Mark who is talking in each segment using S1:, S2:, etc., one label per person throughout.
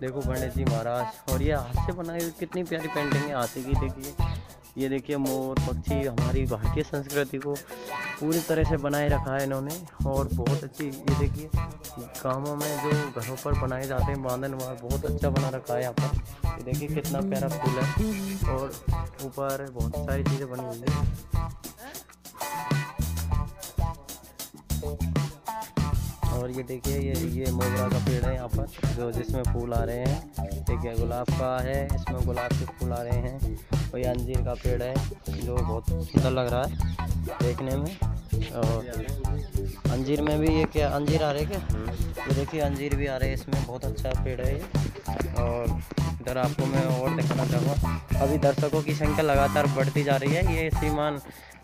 S1: देखो गणेश जी महाराज, और ये हाथ से बनाई हुई कितनी प्यारी पेंटिंग है, हाथी की देखिए। ये देखिए मोर पक्षी, हमारी भारतीय संस्कृति को पूरी तरह से बनाए रखा है इन्होंने, और बहुत अच्छी, ये देखिए, गाँवों में जो घरों पर बनाए जाते हैं बांधन, वहाँ बहुत अच्छा बना रखा है यहाँ पर। ये देखिए कितना प्यारा फूल है, और ऊपर बहुत सारी चीज़ें बनी हुई है। और ये देखिए, ये ये मोगरा का पेड़ है यहाँ पर, जो जिसमें फूल आ रहे हैं। देखिए, गुलाब का है, इसमें गुलाब के फूल आ रहे हैं। और ये अंजीर का पेड़ है, जो बहुत सुंदर लग रहा है देखने में। और अंजीर में भी ये क्या, अंजीर आ रहे क्या? ये देखिए, अंजीर भी आ रहे हैं, इसमें बहुत अच्छा पेड़ है ये। और इधर आपको मैं और दिखाना चाहूँगा। अभी दर्शकों की संख्या लगातार बढ़ती जा रही है। ये श्रीमान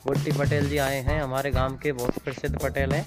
S1: गुट्टी पटेल जी आए हैं, हमारे गाँव के बहुत प्रसिद्ध पटेल हैं।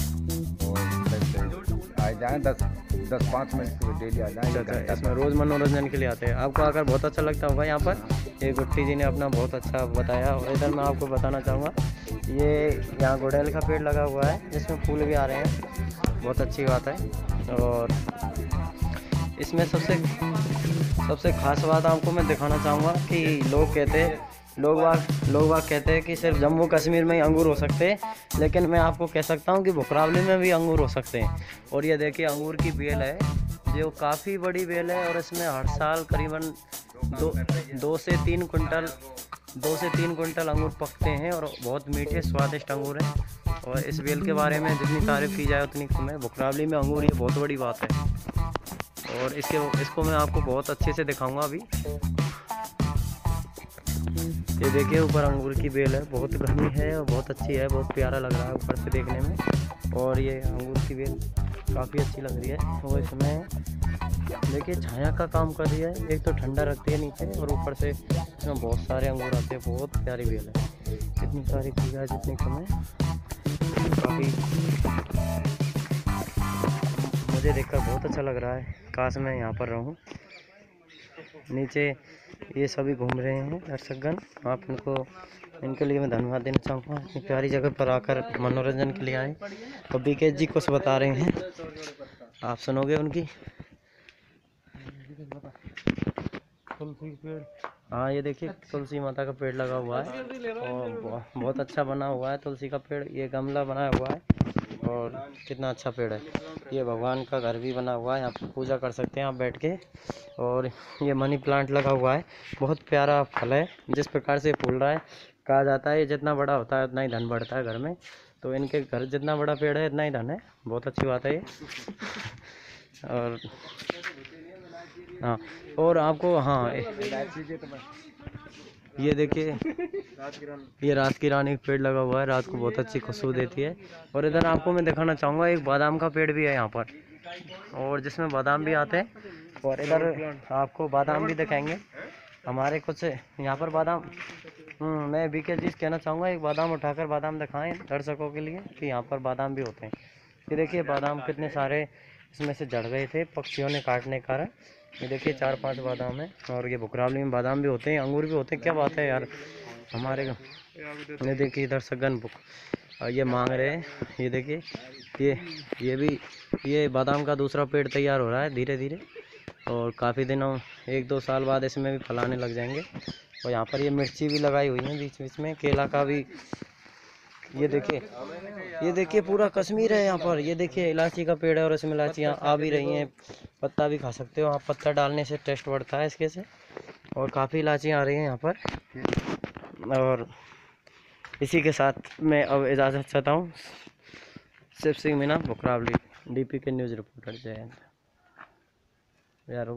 S2: आ जाए दस दस पाँच मिनट से डेली आ जाए अच्छा अच्छा इसमें
S1: रोज़ मनोरंजन के लिए आते हैं। आपको आकर बहुत अच्छा लगता होगा यहाँ पर। ये गुट्टी जी ने अपना बहुत अच्छा बताया। और इधर मैं आपको बताना चाहूँगा ये यहाँ गुड़ैल का पेड़ लगा हुआ है जिसमें फूल भी आ रहे हैं। बहुत अच्छी बात है। और इसमें सबसे सबसे खास बात आपको मैं दिखाना चाहूँगा कि लोग कहते हैं लोग वाग लोग वाग कहते हैं कि सिर्फ़ जम्मू कश्मीर में ही अंगूर हो सकते हैं, लेकिन मैं आपको कह सकता हूँ कि बुकरावली में भी अंगूर हो सकते हैं। और ये देखिए, अंगूर की बेल है, जो काफ़ी बड़ी बेल है और इसमें हर साल करीबन दो दो से तीन कुंटल दो से तीन कुंटल अंगूर पकते हैं और बहुत मीठे, स्वादिष्ट अंगूर हैं। और इस बेल के बारे में जितनी तारीफ़ की जाए, उतनी कम है बुकरावली में अंगूर, ये बहुत बड़ी बात है। और इसके, इसको मैं आपको बहुत अच्छे से दिखाऊँगा अभी। ये देखिए, ऊपर अंगूर की बेल है। बहुत घनी है और बहुत अच्छी है, बहुत प्यारा लग रहा है ऊपर से देखने में। और ये अंगूर की बेल काफ़ी अच्छी लग रही है। और इसमें देखिए, छाया का काम कर रही है। एक तो ठंडा रखती है नीचे और ऊपर से इसमें बहुत सारे अंगूर आते हैं। बहुत प्यारी बेल है। जितनी सारी की जाए जितनी कम है। काफ़ी मुझे देखकर बहुत अच्छा लग रहा है। काश मैं यहाँ पर रहूँ। नीचे ये सभी घूम रहे हैं दर्शकगण। आप इनको इनके लिए मैं धन्यवाद देना चाहूँगा। इतनी प्यारी जगह पर आकर मनोरंजन के लिए आए। और बीके जी कुछ बता रहे हैं। आप सुनोगे उनकी? तुलसी पेड़। हाँ ये देखिए तुलसी माता का पेड़ लगा हुआ है। और बहुत अच्छा बना हुआ है तुलसी का पेड़। ये गमला बनाया हुआ है। कितना अच्छा पेड़ है। ये भगवान का घर भी बना हुआ है पर पूजा कर सकते हैं आप बैठ के। और ये मनी प्लांट लगा हुआ है, बहुत प्यारा फल है, जिस प्रकार से फूल रहा है, कहा जाता है ये जितना बड़ा होता है उतना ही धन बढ़ता है घर में। तो इनके घर जितना बड़ा पेड़ है, इतना ही धन है, बहुत अच्छी बात है ये। और हाँ और आपको हाँ ये देखिए ये रात की रानी का पेड़ लगा हुआ है रात को बहुत अच्छी खुशबू देती है। और इधर आपको मैं दिखाना चाहूँगा एक बादाम का पेड़ भी है यहाँ पर। और जिसमें बादाम भी आते हैं। और इधर आपको बादाम भी दिखाएँगे। हमारे कुछ यहाँ पर बादाम। हम्म, मैं बी के चीज़ कहना चाहूँगा एक बादाम उठाकर बादाम दिखाएँ दर्शकों के लिए कि यहाँ पर बादाम भी होते हैं। ये देखिए बादाम कितने सारे इसमें से जड़ गए थे, पक्षियों ने काटने के कारण ये देखिए, चार पाँच बादाम है और ये बुकरावली में बादाम भी होते हैं, अंगूर भी होते हैं। क्या बात है यार, हमारे ये देखिए, इधर सगन बुक। ये मांग रहे हैं, ये देखिए, ये ये भी, ये बादाम का दूसरा पेड़ तैयार हो रहा है धीरे धीरे। और काफ़ी दिनों, एक दो साल बाद इसमें भी फलाने लग जाएँगे। और यहाँ पर ये मिर्ची भी लगाई हुई है बीच बीच में, केला का भी ये देखिए ये देखिए पूरा कश्मीर है यहाँ पर। ये देखिए, इलायची का पेड़ है और इसमें इलायचियाँ आ भी रही हैं। पत्ता भी खा सकते हो आप। पत्ता डालने से टेस्ट बढ़ता है इसके से। और काफ़ी इलायचियाँ आ रही हैं यहाँ पर। और इसी के साथ मैं अब इजाज़त चाहता हूँ। शिव सिंह मीना बुकरावली डीपी के न्यूज़ रिपोर्टर, जय हिंद। यार